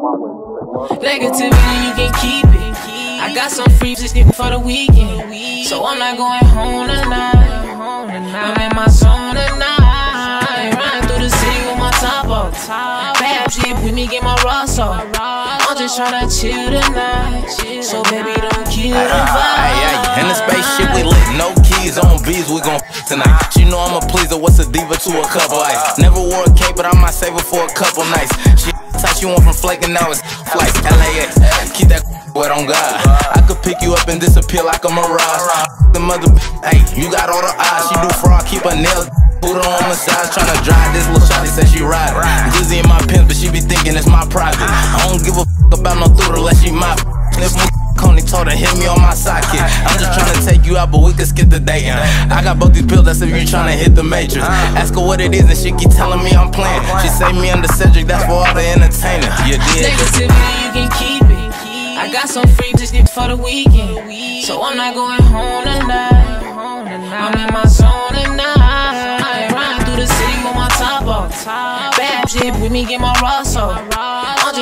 Negativity, you can keep it. I got some free shit for the weekend. So I'm not going home tonight. I'm in my zone tonight. Riding through the city with my top off. Bad shit with me, get my rocks off. I'm just tryna chill tonight. So baby, don't kill the vibe. In the spaceship, we lit, no keys on bees, we gon' tonight. She know I'm a pleaser, what's a diva to a couple ice. Never wore a cape, but I might save her for a couple nights. She tight, she want from flaking, now it's flights. LAX, keep that wet on God. I could pick you up and disappear like a mirage. The mother, hey, you got all the eyes. She do fraud, keep her nails. Put her on massage, tryna drive this little shotty, said she ride. Glizzy in my pins, but she be thinking it's my private. I don't give a about no through unless she my. If told her hit me on my sidekick. I'm just tryna take you out, but we can skip the dating. I got both these pills, that's if you tryna hit the matrix. Ask her what it is, and she keep telling me I'm playing. She say me under Cedric, that's for all the entertainers. You did. Negativity, you can keep it. I got some free shit for the weekend. So I'm not going home tonight. I'm in my zone tonight. Riding through the city with my top off. Bad shit with me, get my rocks off.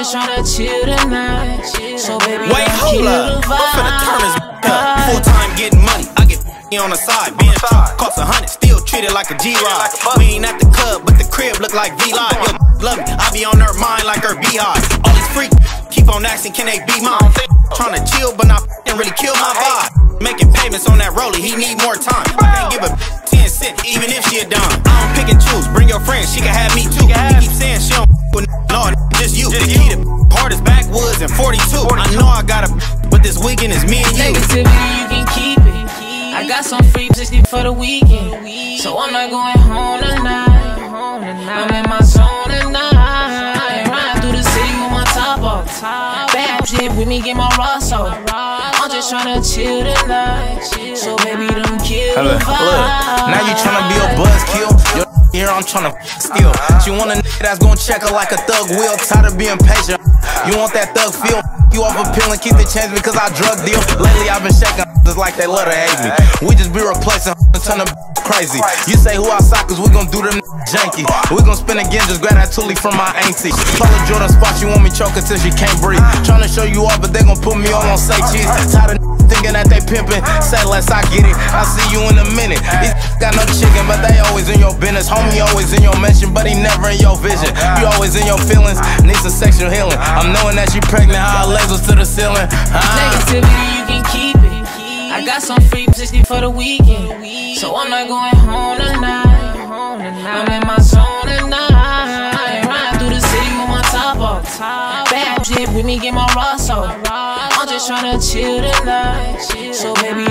Tryna chill tonight. So baby, Wait, hold up. I'm finna turn this up. Full time getting money. I get on the side. Being costs a hundred. Still treated like a G ride. We ain't at the club, but the crib look like V Live. Yo, love me. I be on her mind like her beehive. All these freaks keep on asking, can they be mine? Tryna chill, but not really kill my vibe. Making payments on that rollie, he need more time. I can't give a 10 cent, even if she a dime. I don't pick and choose. Bring your friends, she can have me too. Backwoods and 42. I know I got a, but this weekend is me and you. Negativity, you can keep it. I got some free shit for the weekend. So I'm not going home tonight. I'm in my zone tonight. Riding through the city with my top off. Bad shit with me, get my rocks off. I'm just tryna chill tonight. So baby, don't kill the Look, vibe. Tryna steal. She want a nigga that's gon' check her like a thug will. Tired of being patient. You want that thug feel? You off a pill and keep the change because I drug deal. Lately I've been shaking just like they love to hate me. We just be replacing and turn them crazy. You say who outside cause we gon' do them janky. We gon' spin again, just grab that toolie from my auntie. Follow Jordan spot, you want me choking till she can't breathe. Tryna show you off, but they gon' put me all on say cheese. Tired of thinking that pimpin'. Say less, I get it. I see you in a minute. These got no chicken, but they always in your business. Homie always in your mention, but he never in your vision. You always in your feelings, need some sexual healing. I'm knowing that you pregnant, her legs was to the ceiling. Ah. Negativity, you can keep it. I got some free shit for the weekend. So I'm not going home tonight. I'm in my zone tonight. Riding through the city with my top off. Bad shit with me, get my rocks off. Just tryna chill tonight. So baby,